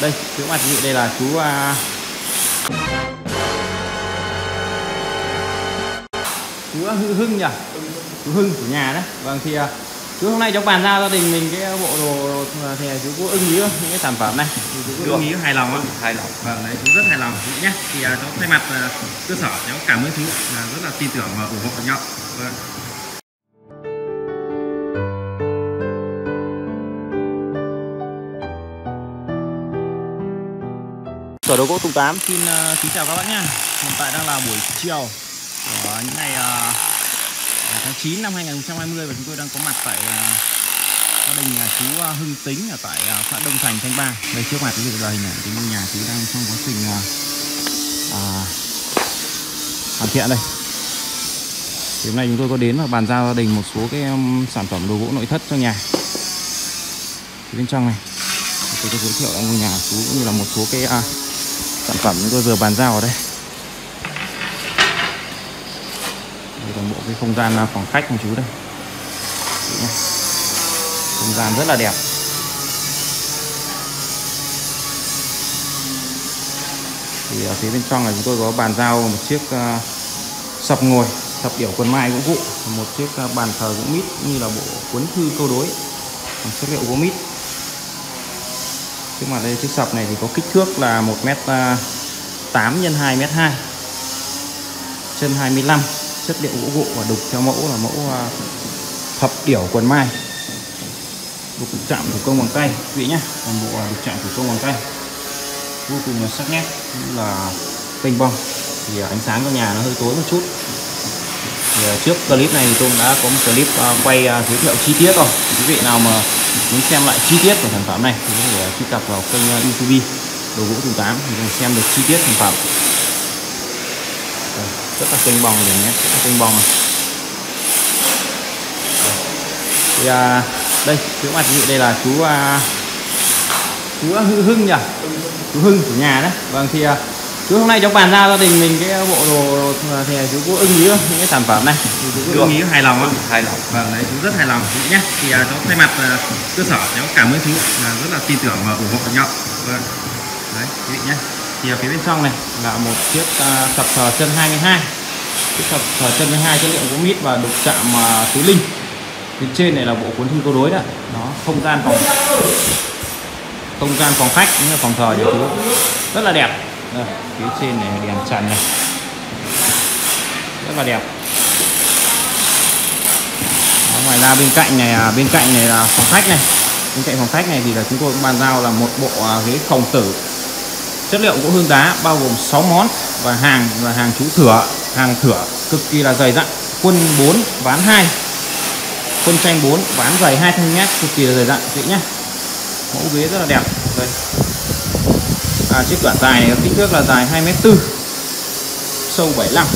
đây trước mặt vị đây là chú à, chú Hưng, Hưng nhỉ? Chú Hưng của nhà đấy. Vâng thì à, chú hôm nay cháu bàn giao gia đình mình cái bộ đồ thì chú có ưng ý những cái sản phẩm này. Thì chú có ưng ý hài lòng không hài lòng. Vâng đấy chú rất hài lòng. Chú nhé. Thì à, cháu thay mặt à, cơ sở cháu cảm ơn chú. Là rất là tin tưởng và ủng hộ nhau vâng Sở đồ gỗ Tùng Tám xin uh, kính chào các bạn nhé Hiện tại đang là buổi chiều của những ngày uh, tháng 9 năm 2020 và chúng tôi đang có mặt tại ờ, uh, gia đình nhà chú uh, Hưng Tính ở tại uh, xã Đông Thành Thanh Ba. Đây trước mặt quý vị là hình ảnh cái ngôi nhà chú đang trong quá trình uh, uh, hoàn thiện đây. Thì hôm nay chúng tôi có đến và bàn giao gia đình một số cái um, sản phẩm đồ gỗ nội thất cho nhà. Thì bên trong này tôi có giới thiệu là ngôi nhà chú cũng như là một số cái uh, sản phẩm chúng tôi vừa bàn giao ở đây. Đây toàn bộ cái không gian à, phòng khách của chú đây. Không gian rất là đẹp. Thì ở phía bên trong là chúng tôi có bàn giao một chiếc uh, sập ngồi sập điểu quần mai cũng vụ một chiếc uh, bàn thờ gỗ mít như là bộ cuốn thư câu đối. Bằng chất liệu gỗ mít trước mà đây, chiếc sập này thì có kích thước là 1m8 x 2m2 chân 25 chất liệu gỗ gỗ và đục theo mẫu là mẫu à, thập điểu quần mai. Đục chạm thủ công bằng tay vị nhé. Toàn bộ à, đục chạm thủ công bằng tay. Vô cùng là sắc nét như là kênh bong thì à, ánh sáng của nhà nó hơi tối một chút thì ờ, trước clip này thì tôi đã có một clip ờ, quay ờ, giới thiệu chi tiết rồi. Quý vị nào mà muốn xem lại chi tiết của sản phẩm này thì có thể truy cập vào kênh YouTube đồ gỗ thủ tám thì xem được chi tiết sản phẩm. Rất là kênh bong rồi nhé rất là kênh bong thì à, đây trước mặt vị đây là chú à, chú Hưng, Hưng nhỉ? Chú Hưng của nhà đấy. Vâng thì à, chú hôm nay cháu bàn giao gia đình mình cái bộ đồ thì chú có ưng ý không những cái sản phẩm này. Thì chú có ưng ý hài lòng không hài lòng. Vâng đấy chú rất hài lòng. Chú nhé thì uh, cháu thay mặt uh, cơ sở cháu cảm ơn chú là rất là tin tưởng và ủng hộ nhau. Vâng. Đấy quý vị nhé. Thì ở phía bên trong này là một chiếc uh, sập thờ chân 22 chiếc sập thờ chân 22 chất liệu gỗ mít và đục chạm uh, tứ linh. Bên trên này là bộ cuốn thư câu đối đó. Nó không gian phòng. Không gian phòng khách cũng là phòng thờ nhà chú. Rất là đẹp đây, phía trên này đèn trần này. Rất là đẹp. Đó, ngoài ra bên cạnh này à, bên cạnh này là phòng khách này. Bên cạnh phòng khách này thì là chúng tôi cũng bàn giao là một bộ à, ghế khổng tử. Chất liệu gỗ hương đá bao gồm 6 món và hàng là hàng chú thửa hàng thửa cực kỳ là dày dặn. Quân 4 ván 2 quân tranh 4 ván dày 2 nhát cực kỳ là dày dặn. Chị nhé mẫu ghế rất là đẹp. Đây à, chiếc quả dài này kích thước là dài 2m4 sâu 75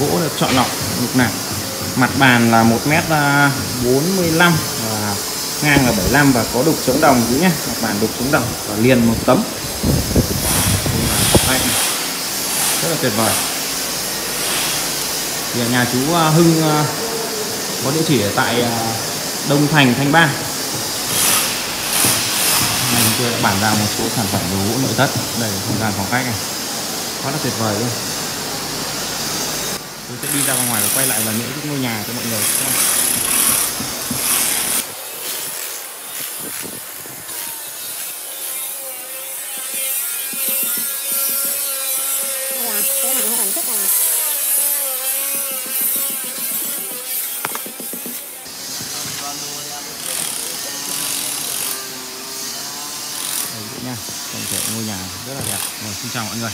gỗ được chọn lọc lục nạc. Mặt bàn là 1m45 à, và ngang là 75 và có đục chống đồng chứ nhé mặt bàn đục chống đồng và liền một tấm. Rất là tuyệt vời. Thì nhà chú à, Hưng à, có địa chỉ ở tại Đông Thành Thanh Ba chúng tôi đã bản ra một số sản phẩm đồ gỗ nội thất. Đây là không gian phòng khách này. Quá là tuyệt vời luôn. Tôi sẽ đi ra ngoài và quay lại lần nữa cái ngôi nhà cho mọi người xem đây nha tổng thể ngôi nhà. Rất là đẹp. Rồi xin chào mọi người.